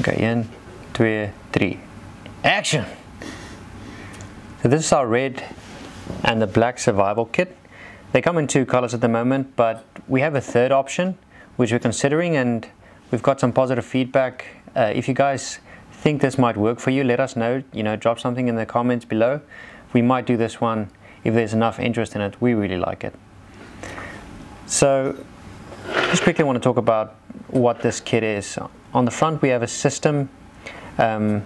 Okay, 1, 2, 3. Action! So this is our red and the black survival kit. They come in two colors at the moment, but we have a third option, which we're considering, and we've got some positive feedback. Uh, if you guys think this might work for you, let us know. You know, drop something in the comments below. We might do this one if there's enough interest in it. We really like it. So, just quickly want to talk about what this kit is. On the front we have a system, um,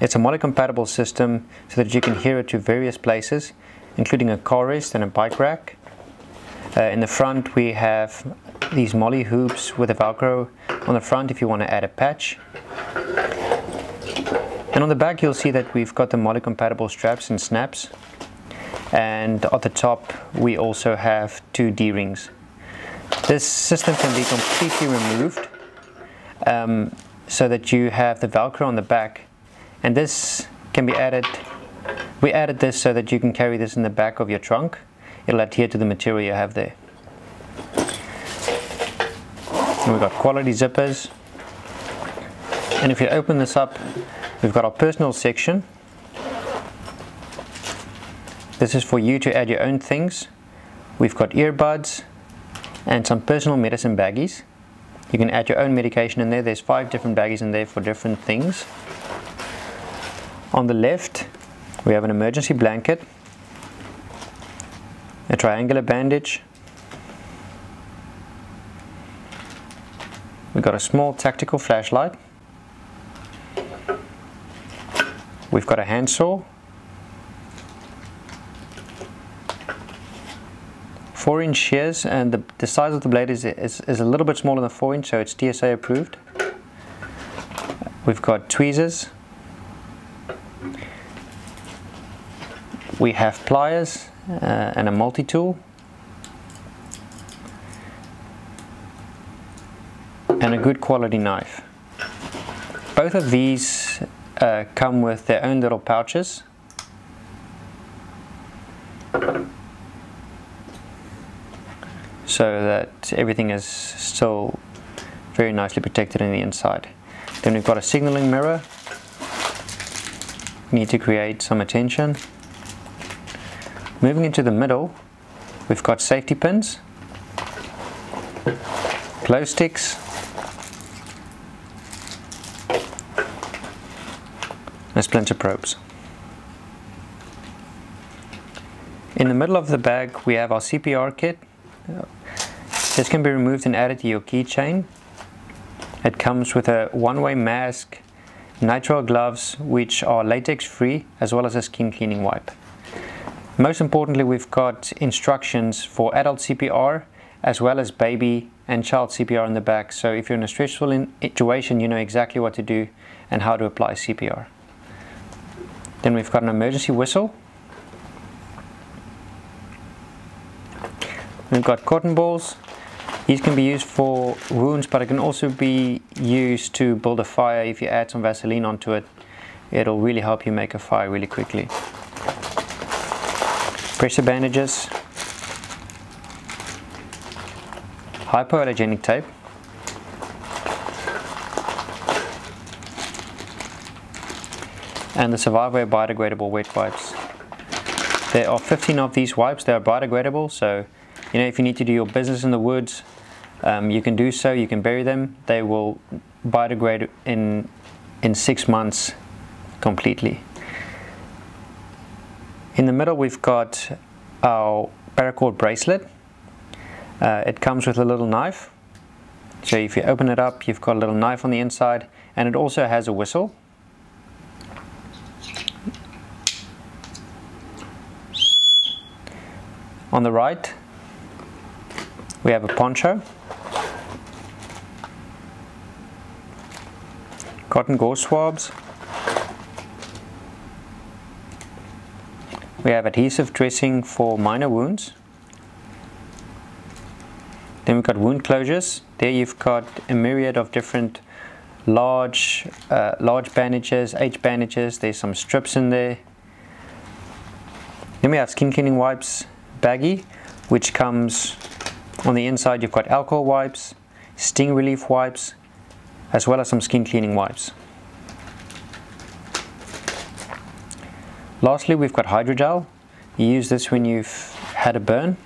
it's a MOLLE compatible system so that you can hear it to various places, including a car rest and a bike rack. Uh, in the front we have these MOLLE hoops with a velcro on the front if you want to add a patch. And on the back you'll see that we've got the MOLLE compatible straps and snaps. And at the top we also have two D-rings. This system can be completely removed um, so that you have the velcro on the back. And this can be added we added this so that you can carry this in the back of your trunk. It'll adhere to the material you have there. And we've got quality zippers. And if you open this up we've got our personal section. This is for you to add your own things. We've got earbuds and some personal medicine baggies you can add your own medication in there. There's five different baggies in there for different things. On the left, we have an emergency blanket, a triangular bandage, we've got a small tactical flashlight, we've got a handsaw, 4 inch shears and the, the size of the blade is, is, is a little bit smaller than 4 inch so it's TSA approved. We've got tweezers. We have pliers uh, and a multi-tool. And a good quality knife. Both of these uh, come with their own little pouches so that everything is still very nicely protected in the inside. Then we've got a signaling mirror. We need to create some attention. Moving into the middle, we've got safety pins, glow sticks, and splinter probes. In the middle of the bag we have our CPR kit this can be removed and added to your keychain. It comes with a one-way mask, nitrile gloves which are latex free as well as a skin cleaning wipe. Most importantly we've got instructions for adult CPR as well as baby and child CPR in the back so if you're in a stressful situation you know exactly what to do and how to apply CPR. Then we've got an emergency whistle. We've got cotton balls these can be used for wounds, but it can also be used to build a fire. If you add some Vaseline onto it, it'll really help you make a fire really quickly. Pressure bandages, hypoallergenic tape, and the Surviveware biodegradable wet wipes. There are 15 of these wipes, they are biodegradable, so you know if you need to do your business in the woods, um, you can do so, you can bury them, they will biodegrade in, in six months completely. In the middle we've got our paracord bracelet. Uh, it comes with a little knife. So if you open it up, you've got a little knife on the inside and it also has a whistle. On the right, we have a poncho. cotton gauze swabs. We have adhesive dressing for minor wounds. Then we've got wound closures. There you've got a myriad of different large, uh, large bandages, H bandages. There's some strips in there. Then we have skin cleaning wipes baggie, which comes on the inside. You've got alcohol wipes, sting relief wipes, as well as some skin cleaning wipes. Lastly, we've got hydrogel. You use this when you've had a burn.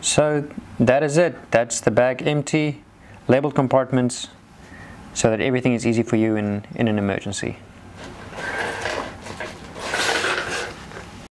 So that is it. That's the bag empty, labeled compartments, so that everything is easy for you in, in an emergency.